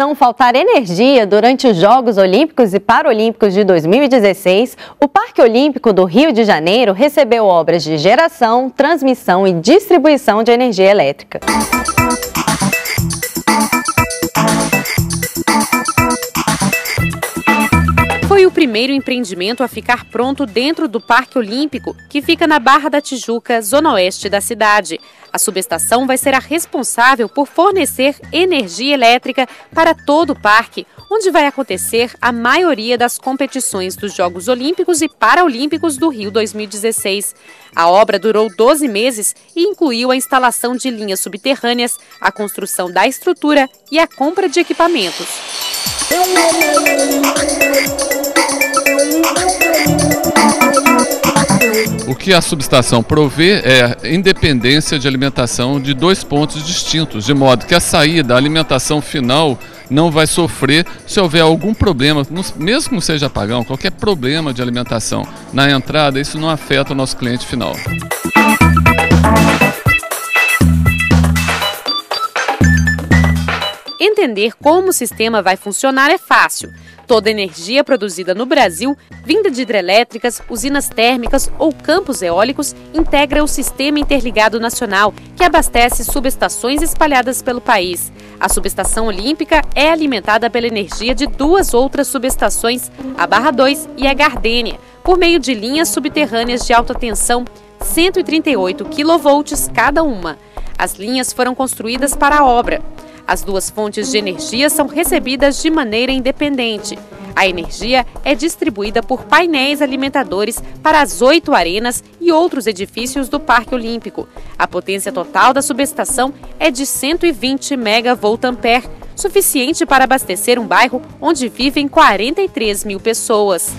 não faltar energia durante os Jogos Olímpicos e Paralímpicos de 2016, o Parque Olímpico do Rio de Janeiro recebeu obras de geração, transmissão e distribuição de energia elétrica. Primeiro empreendimento a ficar pronto dentro do Parque Olímpico, que fica na Barra da Tijuca, zona oeste da cidade. A subestação vai ser a responsável por fornecer energia elétrica para todo o parque, onde vai acontecer a maioria das competições dos Jogos Olímpicos e Paralímpicos do Rio 2016. A obra durou 12 meses e incluiu a instalação de linhas subterrâneas, a construção da estrutura e a compra de equipamentos. Que a subestação provê é independência de alimentação de dois pontos distintos, de modo que a saída, a alimentação final, não vai sofrer se houver algum problema, mesmo que seja apagão, qualquer problema de alimentação na entrada, isso não afeta o nosso cliente final. Entender como o sistema vai funcionar é fácil. Toda energia produzida no Brasil, vinda de hidrelétricas, usinas térmicas ou campos eólicos, integra o Sistema Interligado Nacional, que abastece subestações espalhadas pelo país. A subestação olímpica é alimentada pela energia de duas outras subestações, a Barra 2 e a Gardênia, por meio de linhas subterrâneas de alta tensão, 138 kV cada uma. As linhas foram construídas para a obra. As duas fontes de energia são recebidas de maneira independente. A energia é distribuída por painéis alimentadores para as oito arenas e outros edifícios do Parque Olímpico. A potência total da subestação é de 120 MVA, suficiente para abastecer um bairro onde vivem 43 mil pessoas.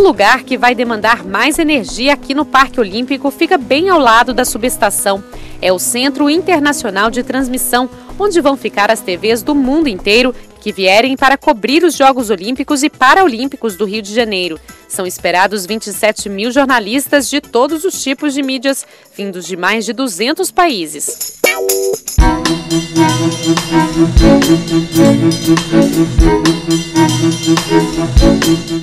Lugar que vai demandar mais energia aqui no Parque Olímpico fica bem ao lado da subestação. É o Centro Internacional de Transmissão, onde vão ficar as TVs do mundo inteiro que vierem para cobrir os Jogos Olímpicos e Paralímpicos do Rio de Janeiro. São esperados 27 mil jornalistas de todos os tipos de mídias, vindos de mais de 200 países.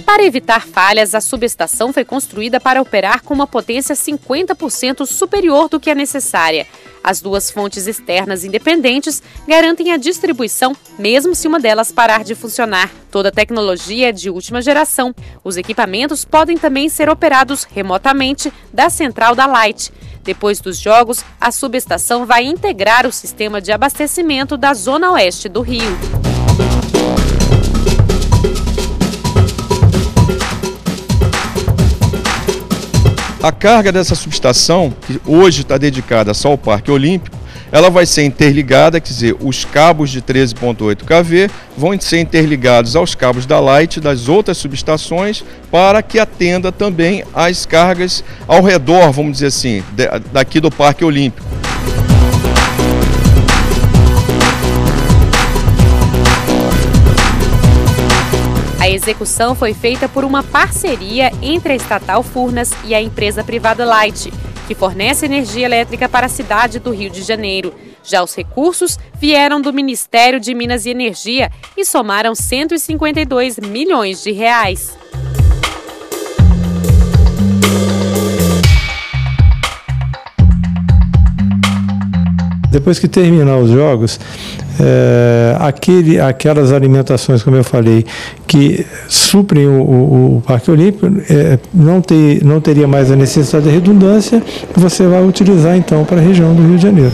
Para evitar falhas, a subestação foi construída para operar com uma potência 50% superior do que é necessária. As duas fontes externas independentes garantem a distribuição, mesmo se uma delas parar de funcionar. Toda a tecnologia é de última geração. Os equipamentos podem também ser operados remotamente da central da Light. Depois dos jogos, a subestação vai integrar o sistema de abastecimento da zona oeste do Rio. A carga dessa subestação, que hoje está dedicada só ao Parque Olímpico, ela vai ser interligada, quer dizer, os cabos de 13.8 kV vão ser interligados aos cabos da Light das outras subestações para que atenda também as cargas ao redor, vamos dizer assim, daqui do Parque Olímpico. Execução foi feita por uma parceria entre a estatal Furnas e a empresa privada Light, que fornece energia elétrica para a cidade do Rio de Janeiro. Já os recursos vieram do Ministério de Minas e Energia e somaram 152 milhões de reais. Depois que terminar os jogos, é, aquele, aquelas alimentações, como eu falei, que suprem o, o, o Parque Olímpico, é, não, ter, não teria mais a necessidade de redundância, você vai utilizar então para a região do Rio de Janeiro.